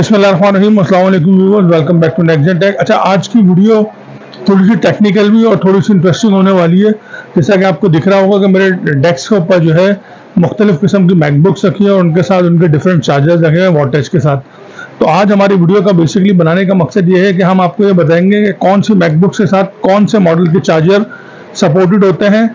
अस्सलाम वालेकुम welcome back to Next Tech अच्छा आज की वीडियो थोड़ी सी टेक्निकल भी और थोड़ी सी इंटरेस्टिंग होने वाली है। जैसा कि आपको दिख रहा होगा कि मेरे डेस्क के ऊपर जो है मुख्तलिफ़ किस्म की मैकबुक्स रखी है और उनके साथ उनके डिफरेंट चार्जर्स रखे हैं वोटेज के साथ। तो आज हमारी वीडियो का बेसिकली बनाने का मकसद ये है कि हम आपको ये बताएँगे कि कौन सी मैकबुक्स के साथ कौन से मॉडल के चार्जर सपोर्टेड होते हैं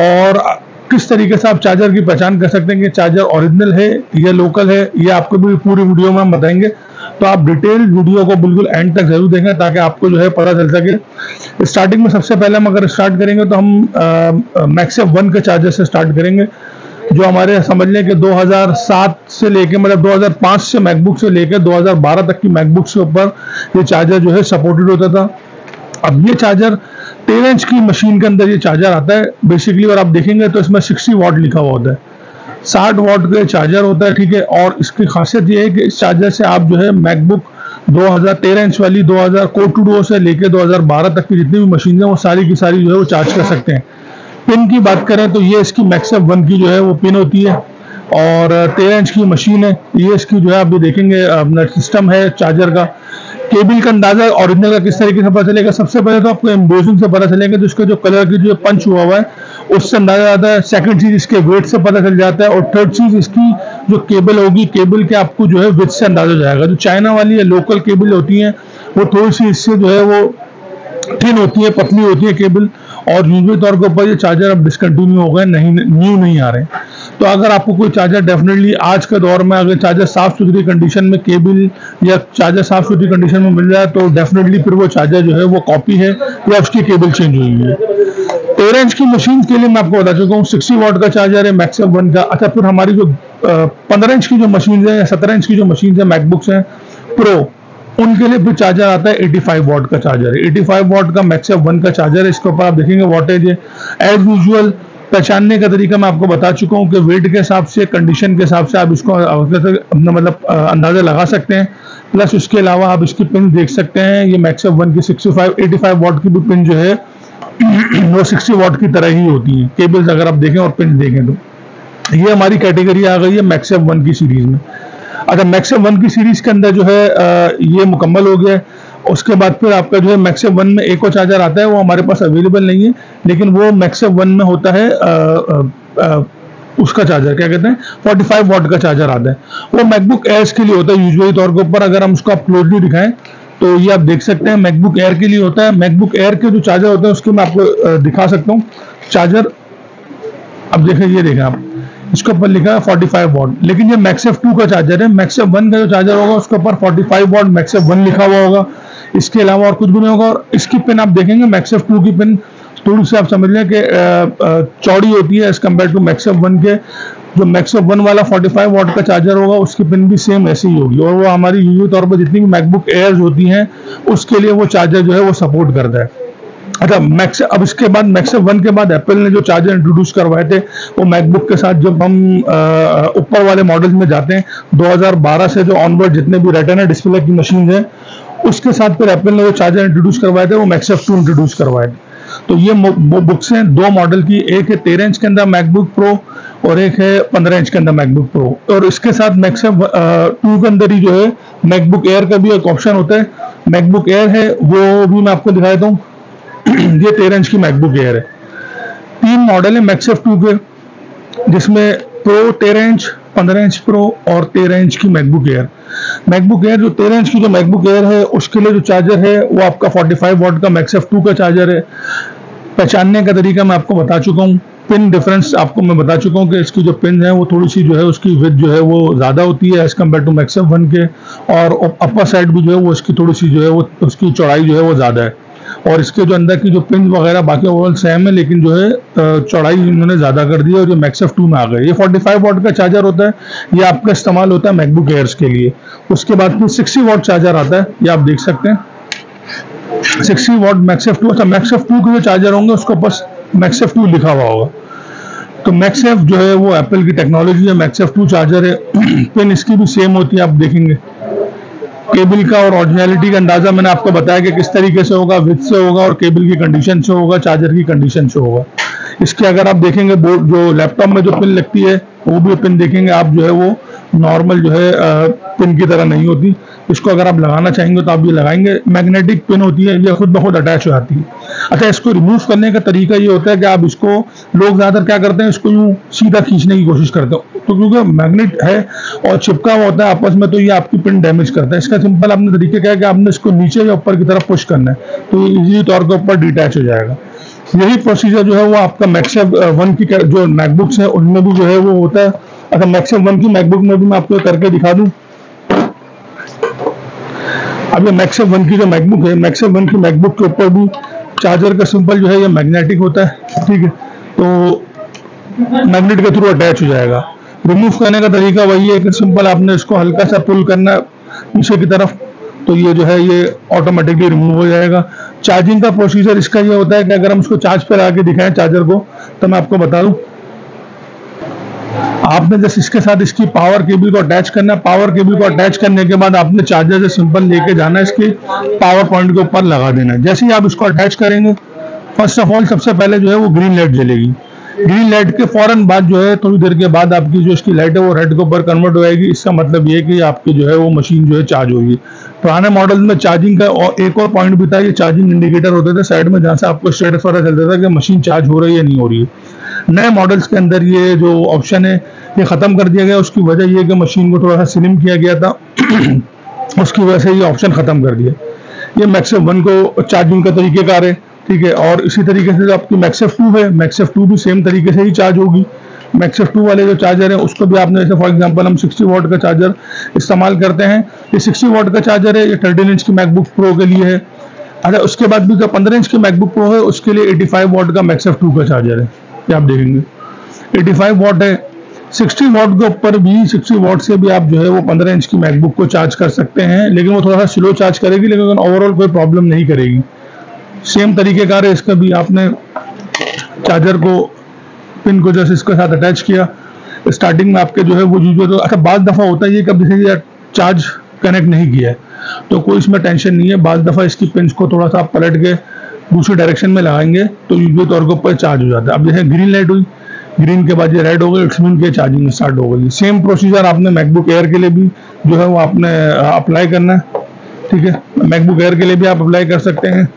और किस तरीके से आप चार्जर की पहचान कर सकते हैं कि चार्जर ओरिजिनल है या लोकल है, ये आपको भी पूरी वीडियो में हम बताएँगे। तो आप डिटेल वीडियो को बिल्कुल एंड तक ज़रूर देखें ताकि आपको जो है पता चल सके। स्टार्टिंग में सबसे पहले हम अगर स्टार्ट करेंगे तो हम मैक्सिम वन के चार्जर से स्टार्ट करेंगे, जो हमारे समझ लें कि 2007 से लेके मतलब 2005 से मैकबुक से लेकर 2012 तक की मैकबुक के ऊपर ये चार्जर जो है सपोर्टेड होता था। अब ये चार्जर तेरह इंच की मशीन के अंदर ये चार्जर आता है। बेसिकली और आप देखेंगे तो इसमें 60 वॉट लिखा हुआ होता है। 60 वॉट का चार्जर होता है, ठीक है? और इसकी खासियत ये है कि इस चार्जर से आप जो है मैकबुक 2013 इंच वाली 2000 कोर टू डो से लेके 2012 तक की जितनी भी मशीन है, वो सारी की सारी जो है वो चार्ज कर सकते हैं। पिन की बात करें तो ये इसकी मैक्सअप वन की जो है वो पिन होती है और तेरह इंच की मशीन है। ये इसकी जो है आप भी देखेंगे, अपना सिस्टम है चार्जर का। केबल का अंदाज़ा ओरिजिनल का किस तरीके से पता चलेगा? सबसे पहले तो आपको एम्बोजिंग से पता चलेगा तो उसका जो कलर की जो पंच हुआ हुआ है उससे अंदाज़ा आता है सेकंड चीज़ इसके वेट से पता चल जाता है और थर्ड चीज़ इसकी जो केबल होगी केबल के आपको जो है विथ से अंदाज़ा जाएगा। जो चाइना वाली है लोकल केबल होती है, वो थोड़ी सी इससे जो है वो थिन होती है, पतली होती है केबल और यूजली तौर के ऊपर ये चार्जर अब डिसकंटिन्यू हो गए, नहीं न्यू नहीं आ रहे। तो अगर आपको कोई चार्जर डेफिनेटली आज के दौर में अगर चार्जर साफ़ सुथरी कंडीशन में केबल या चार्जर साफ़ सुथरी कंडीशन में मिल जाए तो डेफिनेटली फिर वो चार्जर जो है वो कॉपी है या उसकी केबल चेंज हुई है इंच की मशीन के लिए मैं आपको बता चुका हूँ सिक्सटी वॉट का चार्जर है मैक्सिमम वन का। अच्छा फिर हमारी जो पंद्रह इंच की जो मशीन है या सत्रह इंच की जो मशीन है मैकबुक्स हैं प्रो उनके लिए फिर चार्जर आता है 85 वॉट का चार्जर है। 85 वॉट का मैक्सिम वन का चार्जर है, इसके ऊपर आप देखेंगे वॉटेज है। एज यूजल पहचानने का तरीका मैं आपको बता चुका हूँ कि वेट के हिसाब से कंडीशन के हिसाब से आप इसको अपना मतलब अंदाज़ा लगा सकते हैं। प्लस उसके अलावा आप इसकी पिन देख सकते हैं, ये मैक्सिम वन की 65 85 वॉट की भी पिन जो है वो 60 वॉट की तरह ही होती है। केबल्स अगर आप देखें और पिन देखें तो। ये हमारी कैटेगरी आ गई है मैक्सिम वन की सीरीज़ में। अच्छा मैक्सिम वन की सीरीज़ के अंदर जो है ये मुकम्मल हो गया उसके बाद फिर आपका जो है मैक्सिम वन में एक और चार्जर आता है वो हमारे पास अवेलेबल नहीं है लेकिन वो मैक्सिम वन में होता है आ, आ, आ, उसका चार्जर क्या कहते हैं? 45 वॉट का चार्जर आता है। वो मैकबुक एयर्स के लिए होता है यूजुअली तौर के ऊपर। अगर हम उसको आप क्लोजली दिखाएँ तो ये आप देख सकते हैं मैकबुक एयर के लिए होता है। मैकबुक एयर के जो चार्जर होते हैं, उसके मैं आपको दिखा सकता हूँ। चार्जर अब देखें, ये देखें आप। इसके ऊपर लिखा है 45 वॉट लेकिन ये मैक्सेफ टू का चार्जर है। मैक्सेफ वन का जो चार्जर होगा, उसके ऊपर 45 वॉट मैक्सेफ वन लिखा हुआ होगा। इसके अलावा और कुछ भी नहीं होगा। और इसकी पिन आप देखेंगे मैक्सेफ टू की पिन थोड़ी सी आप समझ लें कि चौड़ी होती है as compared to MagSafe one के। जो मैक्सेफ वन वाला 45 वॉट का चार्जर होगा, उसकी पिन भी सेम ऐसी ही होगी। और वो हमारी यूजली तौर पर जितनी भी मैकबुक एयर्स होती हैं, उसके लिए वो चार्जर जो है वो सपोर्ट करता है। अच्छा मैक्स अब इसके बाद मैक्स वन के बाद एप्पल ने जो चार्जर इंट्रोड्यूस करवाए थे, वो मैकबुक के साथ जब हम ऊपर वाले मॉडल्स में जाते हैं 2012 से जो ऑनवर्ड जितने भी रेटना डिस्प्ले की मशीन है, उसके साथ फिर एप्पल ने जो चार्जर इंट्रोड्यूस करवाए थे, वो मैक्सएफ टू इंट्रोड्यूस करवाए थे। तो ये बुक्स हैं, दो मॉडल की, एक है तेरह इंच के अंदर मैकबुक प्रो और एक है पंद्रह इंच के अंदर मैकबुक प्रो और इसके साथ मैक्सएफ टू के अंदर ही जो है मैकबुक एयर का भी एक ऑप्शन होता है। मैकबुक एयर है, वो भी मैं आपको दिखा देता हूँ। ये तेरह इंच की मैकबुक एयर है। तीन मॉडल है मैक्सएफ टू के, जिसमें प्रो तेरह इंच, पंद्रह इंच प्रो और तेरह इंच की मैकबुक एयर मैकबुक एयर जो तेरह इंच की जो मैकबुक एयर है, उसके लिए जो चार्जर है, वो आपका 45 वॉट का मैक्सएफ टू का चार्जर है। पहचानने का तरीका मैं आपको बता चुका हूँ। पिन डिफरेंस आपको मैं बता चुका हूँ कि इसकी जो पिन है, वो थोड़ी सी जो है, उसकी विथ जो है, वो ज़्यादा होती है as compared to MagSafe one के। और अपर साइड भी जो है, वो इसकी थोड़ी सी जो है, वो उसकी चौड़ाई जो है, वो ज़्यादा है। और इसके जो अंदर की जो पिन वगैरह बाकी ओवरऑल सेम है, लेकिन जो है चौड़ाई इन्होंने ज़्यादा कर दी है और जो मैक्सएफ टू में आ गए ये 45 वॉट का चार्जर होता है, ये आपका इस्तेमाल होता है मैकबुक एयर्स के लिए। उसके बाद फिर सिक्सटी वॉट चार्जर आता है, ये आप देख सकते हैं। सिक्सटी वॉट मैक्सएफ टू अच्छा मैक्सएफ टू के जो चार्जर होंगे, उसको ऊपर मैक्सएफ टू लिखा हुआ होगा। तो मैक्सएफ जो है वो एप्पल की टेक्नोलॉजी है। मैक्सएफ टू चार्जर है। पिन इसकी भी सेम होती है, आप देखेंगे। केबल का और ऑरिजिनलिटी का अंदाज़ा मैंने आपको बताया कि किस तरीके से होगा विथ से होगा और केबल की कंडीशन से होगा चार्जर की कंडीशन से होगा। इसके अगर आप देखेंगे जो लैपटॉप में जो पिन लगती है, वो भी पिन देखेंगे। आप जो है वो नॉर्मल जो है पिन की तरह नहीं होती। इसको अगर आप लगाना चाहेंगे तो आप ये लगाएँगे। मैग्नेटिक पिन होती है, ये खुद ब खुद अटैच हो जाती है। अच्छा इसको रिमूव करने का तरीका ये होता है कि आप इसको, लोग ज़्यादातर क्या करते हैं, इसको यूँ सीधा खींचने की कोशिश करते हो। तो क्योंकि मैग्नेट है और चिपका हुआ होता है आपस में तो ये आपकी पिन डैमेज करता है। इसका सिंपल आपने तरीका क्या है कि आपने इसको नीचे या ऊपर की तरफ़ पुश करना है तो इजी तौर के ऊपर डिटैच हो जाएगा। यही प्रोसीजर जो है वो आपका मैक्सेप वन की जो मैकबुक्स है, उनमें भी जो है वो होता है अच्छा मैक्सेप वन की मैकबुक में भी मैं आपको करके दिखा दूँ। अब ये मैक्सेप वन की जो मैकबुक है मैक्सेप वन की मैकबुक के ऊपर भी चार्जर का सिंपल जो है ये मैग्नेटिक होता है, ठीक है? तो मैग्नेट के थ्रू अटैच हो जाएगा। रिमूव करने का तरीका वही है कि सिंपल आपने इसको हल्का सा पुल करना पीछे की तरफ़ तो ये जो है ये ऑटोमेटिकली रिमूव हो जाएगा। चार्जिंग का प्रोसीजर इसका ये होता है कि अगर हम इसको चार्ज पर आके दिखाएँ चार्जर को तो मैं आपको बता दूँ आपने जैसे इसके साथ इसकी पावर केबल को अटैच करना है पावर केबल को अटैच करने के बाद आपने चार्जर से सिंपल लेके जाना है, इसके पावर पॉइंट के ऊपर लगा देना जैसे ही आप इसको अटैच करेंगे फ़र्स्ट ऑफ़ ऑल सबसे पहले जो है वो ग्रीन लाइट जलेगी। ग्रीन लाइट के फ़ौरन बाद जो है थोड़ी देर के बाद आपकी जो इसकी लाइट है वो रेड के ऊपर कन्वर्ट हो जाएगी इसका मतलब ये कि आपकी जो है वो मशीन जो है चार्ज होगी। पुराने मॉडल में चार्जिंग का और एक और पॉइंट भी था, ये चार्जिंग इंडिकेटर होते थे साइड में जहाँ से आपको स्टेटस पता चलता था कि मशीन चार्ज हो रही है, नहीं हो रही है। नए मॉडल्स के अंदर ये जो ऑप्शन है, ये ख़त्म कर दिया गया। उसकी वजह ये कि मशीन को थोड़ा सा स्लिम किया गया था। उसकी वजह से ये ऑप्शन ख़त्म कर दिया। ये मैक्सेफ वन को चार्जिंग का तरीक़ेकार है, ठीक है? और इसी तरीके से जो आपकी मैक्सेफ टू है मैक्सेफ टू भी सेम तरीके से ही चार्ज होगी। मैक्सेफ टू वाले जो चार्जर है, उसको भी आपने जैसे फॉर एग्जांपल हम 60 वॉट का चार्जर इस्तेमाल करते हैं। ये 60 वॉट का चार्जर है, ये 13 इंच की मैकबुक प्रो के लिए है। अच्छा उसके बाद भी जो 15 इंच की मैकबुक प्रो है, उसके लिए 85 वॉट का मैक्सेफ टू का चार्जर है। ये आप देखेंगे। 85 वॉट है। 60 वॉट के ऊपर भी 60 वॉट से भी आप जो है वो 15 इंच की मैकबुक को चार्ज कर सकते हैं, लेकिन वो थोड़ा सा स्लो चार्ज करेगी, लेकिन ओवरऑल कोई प्रॉब्लम नहीं करेगी। सेम तरीके का है इसका भी आपने चार्जर को पिन को जैसे इसके साथ अटैच किया। स्टार्टिंग में आपके जो है वो यूज़र तो अच्छा बाद दफ़ा होता है ये कब जैसे चार्ज कनेक्ट नहीं किया है। तो कोई इसमें टेंशन नहीं है। बाद दफ़ा इसकी पिन को थोड़ा सा आप पलट के दूसरी डायरेक्शन में लगाएँगे तो यूज़र तौर के ऊपर चार्ज हो जाता है। अब जैसे ग्रीन लाइट हुई ग्रीन के बाद ये रेड हो गई इट्स मीन के चार्जिंग स्टार्ट हो गई। सेम प्रोसीजर आपने मैकबुक एयर के लिए भी जो है वो आपने अप्लाई करना है, ठीक है? मैकबुक एयर के लिए भी आप अप्लाई कर सकते हैं।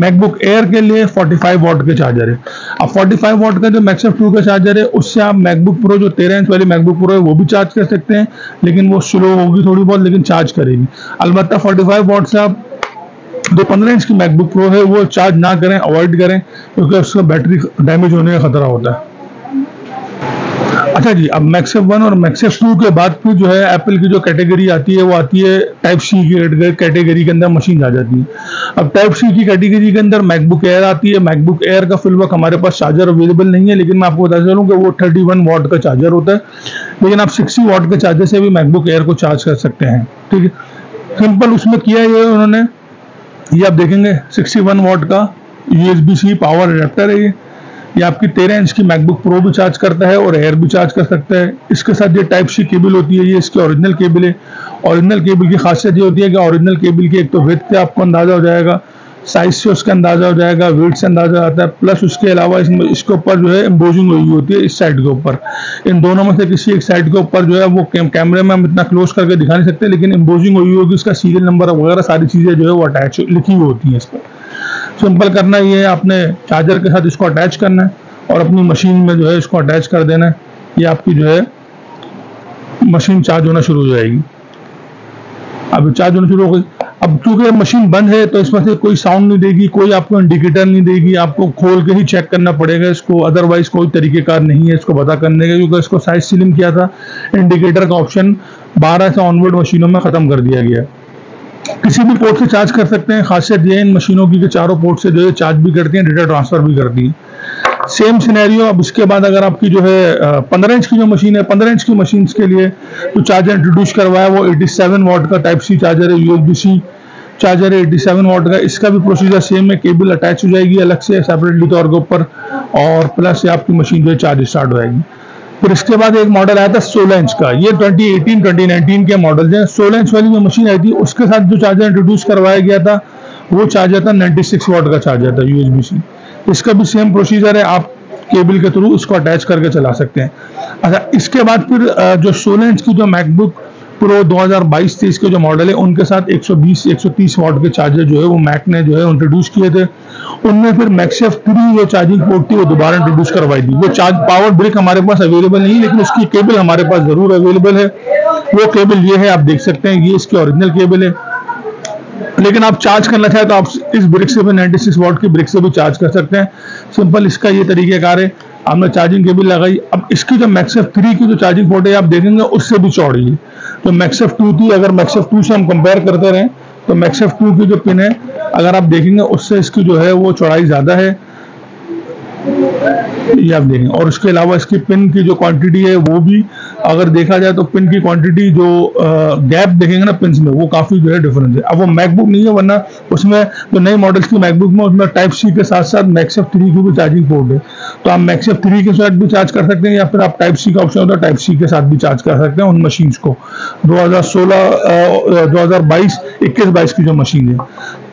मैकबुक एयर के लिए 45 वॉट के चार्जर है। अब 45 वॉट का जो मैक्सफ टू का चार्जर है, उससे आप मैकबुक प्रो जो 13 इंच वाली मैकबुक प्रो है, वो भी चार्ज कर सकते हैं, लेकिन वो स्लो होगी थोड़ी बहुत, लेकिन चार्ज करेगी। अलबत्ता 45 वॉट से आप जो 15 इंच की मैकबुक प्रो है, वो चार्ज ना करें अवॉइड करें, क्योंकि उसका बैटरी डैमेज होने का खतरा होता है। अच्छा जी, अब मैक्सेफ वन और मैक्सेफ टू के बाद फिर जो है एप्पल की जो कैटेगरी आती है, वो आती है टाइप सी की कैटेगरी के अंदर मशीन आ जाती है। अब टाइप सी की कैटेगरी के अंदर मैकबुक एयर आती है। मैकबुक एयर का फिल वक्त हमारे पास चार्जर अवेलेबल नहीं है, लेकिन मैं आपको बता चलूँ कि वो थर्टी वन वॉट का चार्जर होता है। लेकिन आप सिक्सटी वॉट के चार्जर से भी मैकबुक एयर को चार्ज कर सकते हैं, ठीक है? सिंपल उसमें किया ये उन्होंने। ये आप देखेंगे, सिक्सटी वन वॉट का यू सी पावर अडेप्टर है ये। ये आपकी तेरह इंच की मैकबुक प्रो भी चार्ज करता है और एयर भी चार्ज कर सकता है। इसके साथ ये टाइप सी केबल होती है, ये इसकी ओरिजिनल केबल है। ओरिजिनल केबल की खासियत ये होती है कि ओरिजिनल केबल की एक तो वेथ पे आपको अंदाज़ा हो जाएगा। साइज़ से उसका अंदाज़ा हो जाएगा वेट से अंदाज़ा आता है प्लस उसके अलावा इसमें इसके ऊपर जो है एम्बोजिंग हुई होती है इस साइड के ऊपर। इन दोनों में से किसी एक साइड के ऊपर जो है वो कैमरे में हम इतना क्लोज करके दिखा नहीं सकते, लेकिन एम्बोजिंग हुई होगी, उसका सीरियल नंबर वगैरह सारी चीज़ें जो है वो अटैच लिखी हुई होती हैं इस पर। सिंपल करना ये है, आपने चार्जर के साथ इसको अटैच करना है और अपनी मशीन में जो है इसको अटैच कर देना है। ये आपकी जो है मशीन चार्ज होना शुरू हो जाएगी। अब चार्ज होना शुरू हो गई। अब चूँकि मशीन बंद है तो इसमें से कोई साउंड नहीं देगी, कोई आपको इंडिकेटर नहीं देगी, आपको खोल के ही चेक करना पड़ेगा इसको। अदरवाइज़ कोई तरीकेकार नहीं है इसको पता करने का, क्योंकि इसको साइज़ सीलिंग किया था। इंडिकेटर का ऑप्शन 12 से ऑनवर्ड मशीनों में ख़त्म कर दिया गया। किसी भी पोर्ट से चार्ज कर सकते हैं। खासियत ये इन मशीनों की कि चारों पोर्ट से जो है चार्ज भी करती हैं डेटा ट्रांसफ़र भी करती हैं। सेम सिनेरियो अब इसके बाद अगर आपकी जो है पंद्रह इंच की जो मशीन है, पंद्रह इंच की मशीन के लिए जो चार्जर इंट्रोड्यूस करवाया, वो 87 वॉट का टाइप सी चार्जर है यूएसबी सी चार्जर है 87 वॉट का। इसका भी प्रोसीजर सेम है केबल अटैच हो जाएगी अलग से सेपरेटली तौर के ऊपर, और प्लस आपकी मशीन जो है चार्ज स्टार्ट हो जाएगी। फिर इसके बाद एक मॉडल आया था सोलह इंच का। ये 2018 2019 के मॉडल हैं। सोलह इंच वाली जो मशीन आई थी, उसके साथ जो चार्जर इंट्रोड्यूस करवाया गया था, वो चार्जर था 96 वॉट का चार्जर था यूएसबी सी इसका भी सेम प्रोसीजर है, आप केबल के थ्रू इसको अटैच करके चला सकते हैं। अच्छा इसके बाद फिर जो सोलह इंच की जो मैकबुक प्रो 2022-23 के जो मॉडल है, उनके साथ 120 130 वाट के चार्जर जो है, वो मैक ने जो है इंट्रोड्यूस किए थे। उनमें फिर मैक्सेफ थ्री जो चार्जिंग पोर्ट थी, वो दोबारा इंट्रोड्यूस करवाई थी। वो चार्ज पावर ब्रिक हमारे पास अवेलेबल नहीं लेकिन उसकी केबल हमारे पास ज़रूर अवेलेबल है। वो केबल ये है, आप देख सकते हैं, ये इसकी ओरिजिनल केबल है। लेकिन आप चार्ज करना चाहें तो आप इस ब्रिक से भी 96 वॉट की ब्रिक से भी चार्ज कर सकते हैं। सिंपल इसका ये तरीकेकार है आपने चार्जिंग केबल लगाई। अब इसकी जो मैक्सएफ थ्री की जो चार्जिंग पोर्ट है, आप देखेंगे उससे भी चौड़ी है। तो मैक्सएफ टू थी, अगर मैक्सएफ टू से हम कंपेयर करते रहें तो मैक्सएफ टू की जो पिन है, अगर आप देखेंगे उससे इसकी जो है वो चौड़ाई ज़्यादा है। ये आप देखें। और उसके अलावा इसकी पिन की जो क्वांटिटी है, वो भी अगर देखा जाए तो पिन की क्वांटिटी जो गैप देखेंगे ना पिन में, वो काफ़ी जो है डिफरेंस है। अब वो मैकबुक नहीं है, वरना उसमें जो नए मॉडल्स की मैकबुक में उसमें टाइप सी के साथ साथ मैक्सएफ थ्री की भी चार्जिंग पोर्ट है। तो आप मैक्सएफ थ्री के साथ भी चार्ज कर सकते हैं, या फिर आप टाइप सी का ऑप्शन होता है टाइप सी के साथ भी चार्ज कर सकते हैं उन मशीन को। दो हज़ार सोलह दो हज़ार बाईस, इक्कीस बाईस की जो मशीन है।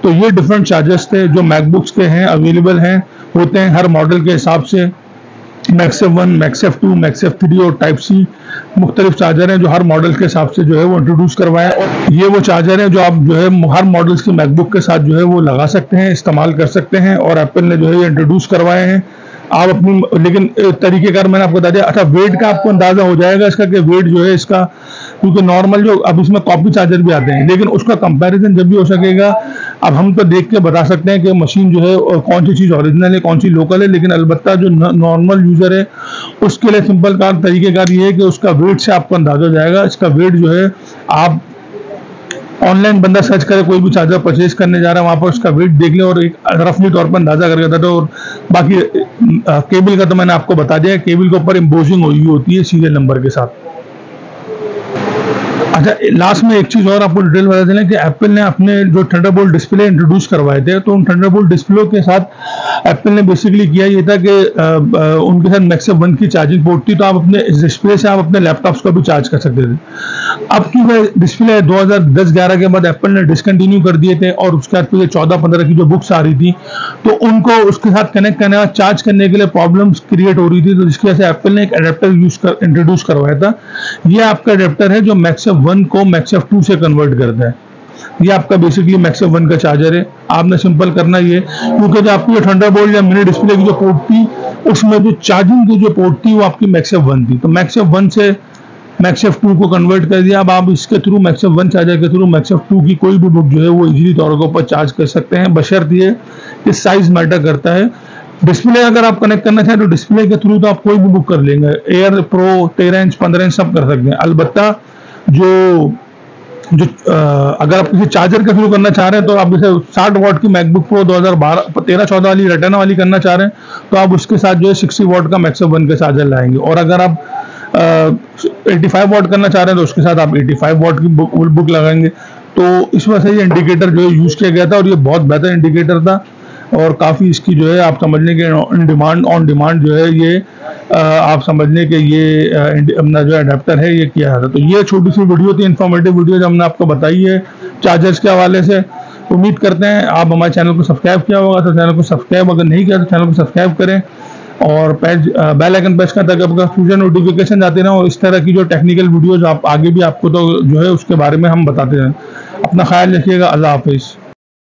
तो ये डिफरेंट चार्जेस थे, जो मैकबुक्स के हैं अवेलेबल हैं, होते हैं हर मॉडल के हिसाब से। MagSafe one MagSafe two MagSafe three और टाइप सी मुख्तलिफ़ चार्जर हैं जो हर मॉडल के हिसाब से जो है वो इंट्रोड्यूस करवाए और ये वो चार्जर हैं जो आप जो है हर मॉडल्स की मैकबुक के साथ जो है वो लगा सकते हैं, इस्तेमाल कर सकते हैं और एप्पल ने जो है ये इंट्रोड्यूस करवाए हैं। आप अपनी लेकिन तरीकेकार मैंने आपको बता दिया अच्छा वेट का आपको अंदाज़ा हो जाएगा इसका कि वेट जो है इसका, क्योंकि नॉर्मल जो, अब इसमें कॉपी चार्जर भी आते हैं, लेकिन उसका कंपैरिजन जब भी हो सकेगा अब हम तो देख के बता सकते हैं कि मशीन जो है कौन सी चीज़ ओरिजिनल है, कौन सी लोकल है, लेकिन अलबत्ता जो नॉर्मल यूज़र है, उसके लिए सिंपल कार, तरीकेकार ये है कि उसका वेट से आपको अंदाज़ा जाएगा। इसका वेट जो है, आप ऑनलाइन बंदा सर्च करे, कोई भी चार्जर परचेज करने जा रहा है, वहाँ पर उसका वेट देख लें और एक रफली तौर पर अंदाज़ा करके बता और बाकी केबल का तो मैंने आपको बता दिया केबल के ऊपर एम्बोजिंग हुई होती है सीरियल नंबर के साथ। अच्छा लास्ट में एक चीज़ और आपको डिटेल बता देना कि एप्पल ने अपने जो थंडरबोल्ट डिस्प्ले इंट्रोड्यूस करवाए थे तो उन थंडरबोल्ट डिस्प्ले के साथ एप्पल ने बेसिकली किया ये था कि उनके साथ मैक्सअप वन की चार्जिंग पोर्ट थी तो आप अपने इस डिस्प्ले से आप अपने लैपटॉप्स को भी चार्ज कर सकते थे। अब की डिस्प्ले 2010-11 के बाद एप्पल ने डिसकंटिन्यू कर दिए थे और उसके बाद फिर चौदह पंद्रह की जो बुक्स आ रही थी तो उनको उसके साथ कनेक्ट करने चार्ज करने के लिए प्रॉब्लम्स क्रिएट हो रही थी तो जिसकी वजह से एप्पल ने एक अडेप्टर यूज़ कर इंट्रोड्यूस करवाया था। ये आपका अडेप्टर है जो मैक्सअप वन को मैक्सएफ टू से कन्वर्ट करता है। ये आपका बेसिकली मैक्सएफ वन का चार्जर है। आपने सिंपल करना ये, क्योंकि जो आपकी ठंडा बोल्ट या मिनी डिस्प्ले की जो पोर्ट थी, उसमें जो चार्जिंग की जो पोर्ट थी, वो आपकी मैक्सएफ वन थी। तो मैक्सएफ वन से मैक्सएफ टू को कन्वर्ट कर दिया। अब आप इसके थ्रू मैक्सएफ वन चार्जर के थ्रू मैक्सएफ टू की कोई भी बुक जो है, वो इजीली तौर के ऊपर चार्ज कर सकते हैं। बशर्त ये कि साइज़ मैटर करता है। डिस्प्ले अगर आप कनेक्ट करना चाहें तो डिस्प्ले के थ्रू तो आप कोई भी बुक कर लेंगे। एयर प्रो तेरह इंच, पंद्रह इंच सब कर सकते हैं। अलबत्ता जो जो आ, अगर आप किसी चार्जर के थ्रू करना चाह रहे हैं तो आप जैसे 60 वॉट की मैकबुक प्रो 2012 तेरह चौदह वाली रेटना वाली करना चाह रहे हैं तो आप उसके साथ जो है 60 वॉट का मैक्सअप वन का चार्जर लाएँगे। और अगर आप एटी फाइव वॉट करना चाह रहे हैं तो उसके साथ आप 85 वॉट की बुक बुक लगाएँगे। तो इस वजह से ये इंडिकेटर जो है यूज़ किया गया था और ये बहुत बेहतर इंडिकेटर था और काफ़ी इसकी जो है आप समझने के ऑन डिमांड ऑन डिमांड जो है ये आप समझने के ये अपना जो अडेप्टर है, ये किया था तो ये छोटी सी वीडियो थी इन्फॉर्मेटिव वीडियो जो हमने आपको बताई है चार्जर्स के हवाले से। उम्मीद करते हैं आप हमारे चैनल को सब्सक्राइब किया होगा। तो चैनल को सब्सक्राइब अगर नहीं किया तो चैनल को सब्सक्राइब करें और पेज बेल आइकन प्रेस करें ताकि आपका फ्यूचर नोटिफिकेशन जाते रहें और इस तरह की जो टेक्निकल वीडियोज़ आप, आगे भी आपको तो जो है उसके बारे में हम बताते रहें। अपना ख्याल रखिएगा। अल्लाह हाफिज़।